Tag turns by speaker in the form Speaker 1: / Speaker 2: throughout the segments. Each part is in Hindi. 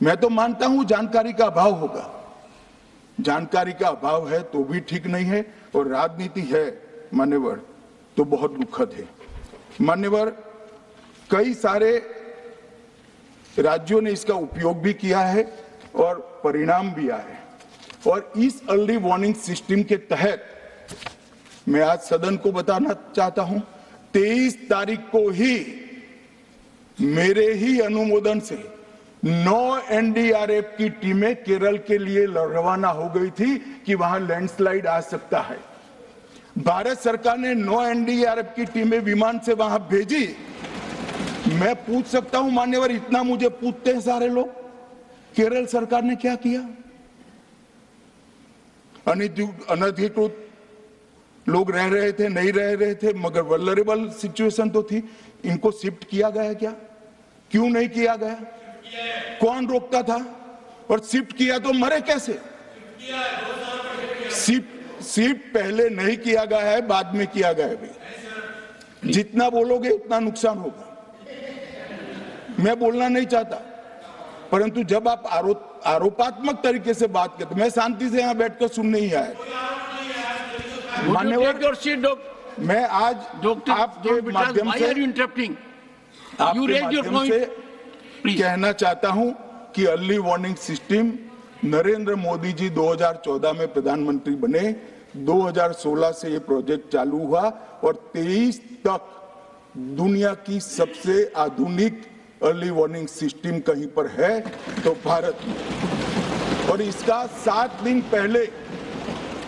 Speaker 1: मैं तो मानता हूँ जानकारी का अभाव होगा। जानकारी का अभाव है तो भी ठीक नहीं है और राजनीति है, मान्यवर तो बहुत दुखद है। मान्यवर, कई सारे राज्यों ने इसका उपयोग भी किया है और परिणाम भी आए और इस अर्ली वार्निंग सिस्टम के तहत, मैं आज सदन को बताना चाहता हूँ 23 तारीख को ही मेरे ही अनुमोदन से नौ एनडीआरएफ की टीमें केरल के लिए रवाना हो गई थी कि वहाँ लैंडस्लाइड आ सकता है। भारत सरकार ने नौ एनडीआरएफ की टीमें विमान से वहाँ भेजी। मैं पूछ सकता हूँ, मान्यवर, इतना मुझे पूछते हैं सारे लोग। केरल सरकार ने क्या किया? अनधिकृत लोग रह रहे थे, नहीं रह रहे थे, मगर वलरेबल सिचुएशन तो थी। इनको शिफ्ट किया गया क्या? क्यों नहीं किया गया? कौन रोकता था? और शिफ्ट किया तो मरे कैसे? शिफ्ट शिफ्ट पहले नहीं किया गया है बाद में किया गया है जितना बोलोगे उतना नुकसान होगा। मैं बोलना नहीं चाहता परंतु जब आप आरोप आरोपात्मक तरीके से बात करते मैं शांति से यहाँ बैठकर सुनने ही आया। मान्यवर मैं आज आपके माध्यम से आपके माध्यम से कहना चाहता हूँ कि early warning system Narendra Modi ji 2014 में प्रधानमंत्री बने। 2016 से ये प्रोजेक्ट चालू हुआ और 23 तक दुनिया की सबसे आधुनिक अर्ली वार्निंग सिस्टम कहीं पर है तो भारत में। और इसका सात दिन पहले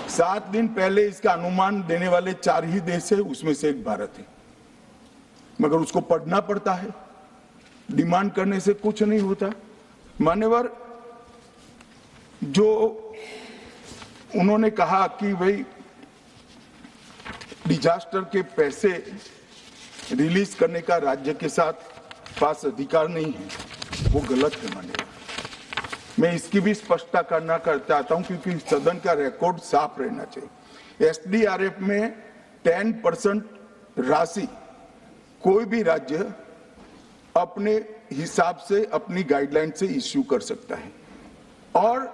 Speaker 1: सात दिन पहले इसका अनुमान देने वाले चार ही देश है उसमें से एक भारत है। मगर उसको पढ़ना पड़ता है। डिमांड करने से कुछ नहीं होता। मान्यवर, जो उन्होंने कहा कि भाई डिजास्टर के पैसे रिलीज़ करने का राज्य के साथ पास अधिकार नहीं है, वो गलत है मान्यवर। मैं इसकी भी स्पष्टता करना कर चाहता हूँ, क्योंकि सदन का रिकॉर्ड साफ़ रहना चाहिए। एसडीआरएफ में 10 परसेंट राशि कोई भी राज्य अपने हिसाब से, अपनी गाइडलाइन से इश्यू कर सकता है। और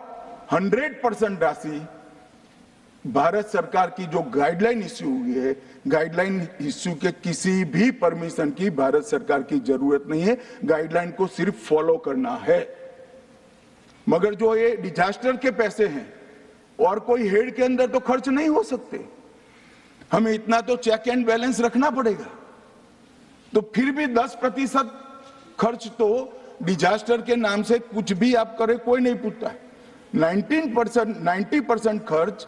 Speaker 1: 100 परसेंट राशि भारत सरकार की जो गाइडलाइन इश्यू हुई है गाइडलाइन इश्यू के किसी भी परमिशन की भारत सरकार की ज़रूरत नहीं है। गाइडलाइन को सिर्फ़ फॉलो करना है। मगर जो ये डिजास्टर के पैसे हैं, और कोई हेड के अंदर तो खर्च नहीं हो सकते। हमें इतना तो चेक एंड बैलेंस रखना पड़ेगा। तो फिर भी 10 प्रतिशत खर्च तो डिजास्टर के नाम से कुछ भी आप करें कोई नहीं पूछता है। 19 परसेंट नाइन्टी परसेंट खर्च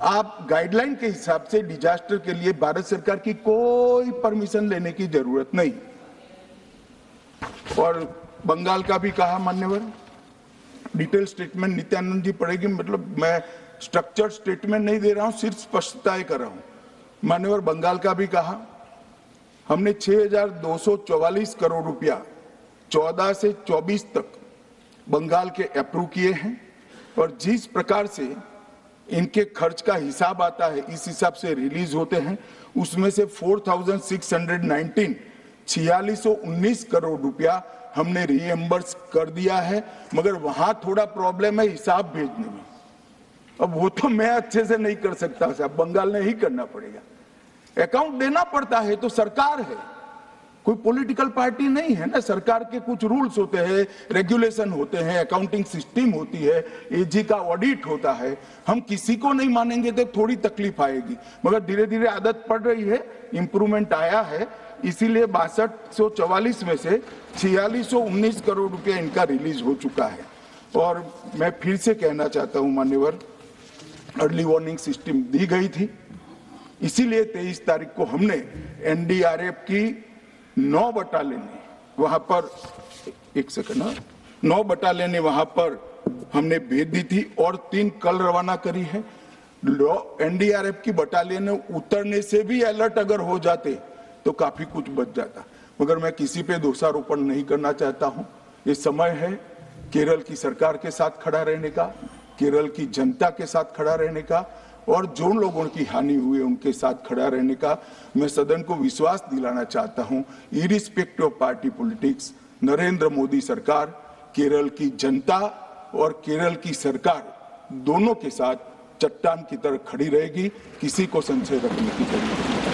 Speaker 1: आप गाइडलाइन के हिसाब से डिजास्टर के लिए भारत सरकार की कोई परमिशन लेने की ज़रूरत नहीं। और बंगाल का भी कहा मान्यवर डिटेल स्टेटमेंट नित्यानंद जी पढ़ेगी मतलब मैं स्ट्रक्चर स्टेटमेंट नहीं दे रहा हूँ सिर्फ़ स्पष्टताएँ कर रहा हूँ। मान्यवर बंगाल का भी कहा हमने 6,244 करोड़ रुपया 14 से 24 तक बंगाल के अप्रूव किए हैं और जिस प्रकार से इनके खर्च का हिसाब आता है इस हिसाब से रिलीज़ होते हैं उसमें से 4,619 छियालीस करोड़ रुपया हमने रीएम्बर्स कर दिया है मगर वहाँ थोड़ा प्रॉब्लम है हिसाब भेजने में। अब वो तो मैं अच्छे से नहीं कर सकता साहब। बंगाल ने ही करना पड़ेगा। अकाउंट देना पड़ता है तो सरकार है। कोई पॉलिटिकल पार्टी नहीं है ना? सरकार के कुछ रूल्स होते हैं रेगुलेशन होते हैं अकाउंटिंग सिस्टम होती है एजी का ऑडिट होता है। हम किसी को नहीं मानेंगे तो थोड़ी तकलीफ़ आएगी। मगर धीरे धीरे आदत पड़ रही है इंप्रूवमेंट आया है, इसीलिए बासठ में से छियालीस करोड़ रुपया इनका रिलीज़ हो चुका है। और मैं फिर से कहना चाहता हूँ, मान्यवर अर्ली वार्निंग सिस्टम दी गई थी। इसीलिए तेईस तारीख को हमने एनडीआरएफ की नौ बटालियन वहाँ पर, एक सेकंड हाँ। नौ बटालियन वहाँ पर हमने भेज दी थी और तीन कल रवाना करी है। एनडीआरएफ की बटालियन उतरने से भी अलर्ट अगर हो जाते तो काफ़ी कुछ बच जाता। मगर मैं किसी पे दोषारोपण नहीं करना चाहता हूँ। ये समय है केरल की सरकार के साथ खड़ा रहने का, केरल की जनता के साथ खड़ा रहने का और जो लोगों की हानि हुई, उनके साथ खड़ा रहने का मैं सदन को विश्वास दिलाना चाहता हूँ। Irrespective of party politics Narendra Modi सरकार, केरल की जनता और केरल की सरकार दोनों के साथ चट्टान की तरह खड़ी रहेगी, किसी को संशय रखने की ज़रूरत नहीं।